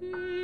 que